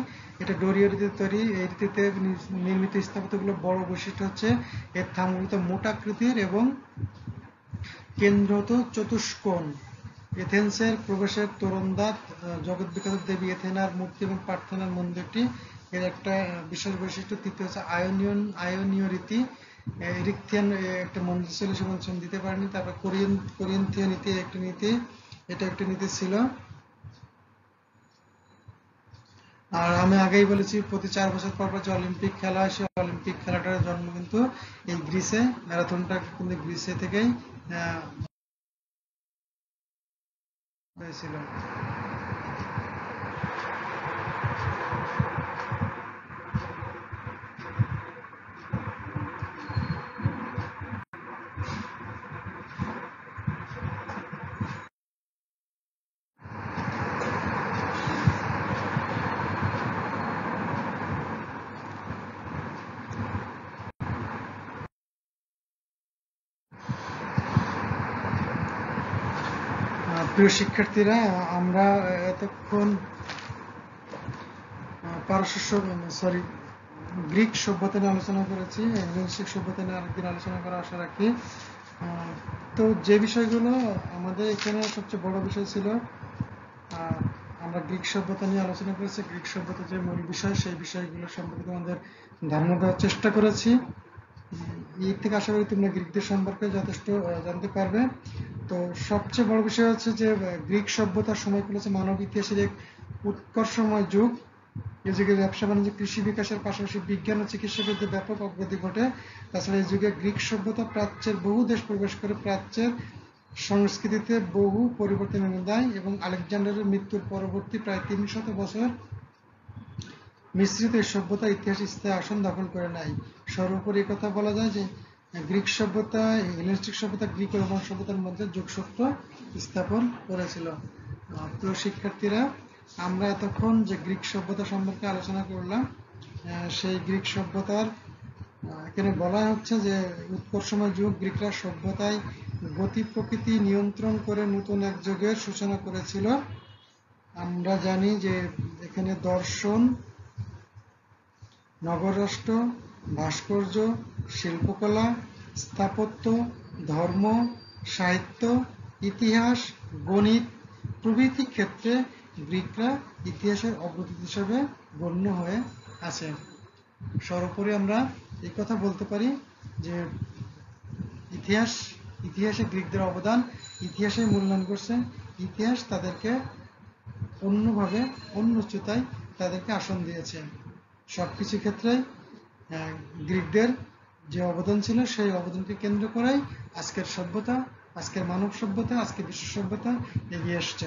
এটা ডোরীয় রীতিতে তৈরি। এই রীতিতে নির্মিত স্থাপত্যগুলো বড় বৈশিষ্ট্য হচ্ছে, এর থামগুলিতে মোটা আকৃতির এবং কেন্দ্রত চতুষ্কোণ। এথেন্সের প্রবেশের তোরণদ্বার জগৎ বিখ্যাত দেবী এথেনার মূর্তি এবং প্রার্থনার মন্দিরটি। এর একটা বিশেষ বৈশিষ্ট্য তৃতীয় হচ্ছে আয়নীয় আয়নীয় রীতি ইরিকথিয়ান একটা মন্দির ছিল সে দিতে পারেনি। তারপর কোরিয়ান, কোরিয়ান্থীয় নীতি একটা নীতি, এটা একটা নীতি ছিল। আর আমি আগেই বলেছি, প্রতি চার বছর পর পর যে অলিম্পিক খেলা হয়, সেই অলিম্পিক খেলাটার জন্ম কিন্তু এই গ্রিসে, ম্যারাথনটা কিন্তু গ্রিসে থেকেই আহ, হয়েছিল প্রিয় শিক্ষার্থীরা, আমরা এতক্ষণ পারস্য সরি গ্রিক সভ্যতা নিয়ে আলোচনা করেছি হেলেনিস্টিক সভ্যতা নিয়ে আরেকদিন আলোচনা করা আশা রাখি। তো যে বিষয়গুলো আমাদের এখানে সবচেয়ে বড় বিষয় ছিল আমরা গ্রিক সভ্যতা নিয়ে আলোচনা করেছি, গ্রিক সভ্যতা যে মূল বিষয়, সেই বিষয়গুলো সম্পর্কে আমাদের ধারণা দেওয়ার চেষ্টা করেছি। এর থেকে আশা করি তোমরা গ্রিকদের সম্পর্কে যথেষ্ট জানতে পারবে। তো সবচেয়ে বড় বিষয় হচ্ছে যে গ্রিক সভ্যতার সময় হচ্ছে মানব ইতিহাসের এক উৎকর্ষময় যুগ। এই যুগে ব্যবসা বাণিজ্য, কৃষি বিকাশের পাশাপাশি বিজ্ঞান ও চিকিৎসা ক্ষেত্রে ব্যাপক অগ্রগতি ঘটে। তাছাড়া এই যুগে গ্রিক সভ্যতা প্রাচ্যের বহু দেশ প্রবেশ করে, প্রাচ্যের সংস্কৃতিতে বহু পরিবর্তন এনে দেয় এবং আলেকজান্ডারের মৃত্যুর পরবর্তী প্রায় তিন শত বছর মিশ্রিত এই সভ্যতা ইতিহাস স্থায়ী আসন দখল করে নেয়। সর্বোপরি কথা বলা যায় যে গ্রিক সভ্যতা হেলেনিস্টিক সভ্যতা, গ্রিক ও রোমান সভ্যতার মধ্যে যোগসূত্র স্থাপন করেছিল। প্রিয় শিক্ষার্থীরা, আমরা এতক্ষণ যে গ্রিক সভ্যতা সম্পর্কে আলোচনা করলাম সেই গ্রিক সভ্যতার এখানে বলা হচ্ছে যে উৎকর্ষময় যুগ, গ্রিকরা সভ্যতায় গতি প্রকৃতি নিয়ন্ত্রণ করে নতুন এক যুগের সূচনা করেছিল। আমরা জানি যে এখানে দর্শন, নগররাষ্ট্র ভাস্কর্য শিল্পকলা স্থাপত্য ধর্ম সাহিত্য ইতিহাস গণিত প্রভৃতি ক্ষেত্রে গ্রিকরা ইতিহাসের অগ্রদূত হিসেবে গণ্য হয়ে আছে সর্বোপরি আমরা এই কথা বলতে পারি যে ইতিহাস ইতিহাসে গ্রিকদের অবদান ইতিহাসে মূল্যায়ন করছে ইতিহাস তাদেরকে অন্যভাবে অন্য উচ্চতায় তাদেরকে আসন দিয়েছে। সবকিছু ক্ষেত্রে আহ, গ্রিকদের যে অবদান ছিল, সেই অবদানকে কেন্দ্র করেই আজকের সভ্যতা, আজকের মানব সভ্যতা, আজকের বিশ্ব সভ্যতা এগিয়ে এসছে।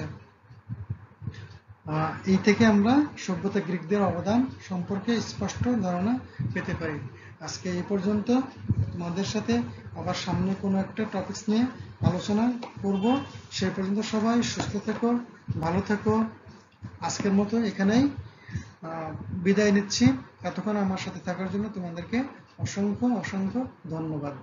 এই থেকে আমরা সভ্যতা গ্রিকদের অবদান সম্পর্কে স্পষ্ট ধারণা পেতে পারি। আজকে এ পর্যন্ত তোমাদের সাথে আবার সামনে কোনো একটা টপিক নিয়ে আলোচনা করব। সেই পর্যন্ত সবাই সুস্থ থেকো, ভালো থেকো। আজকের মতো এখানেই। বিদায় নিচ্ছি। এতক্ষণ আমার সাথে থাকার জন্য তোমাদেরকে অসংখ্য অসংখ্য ধন্যবাদ।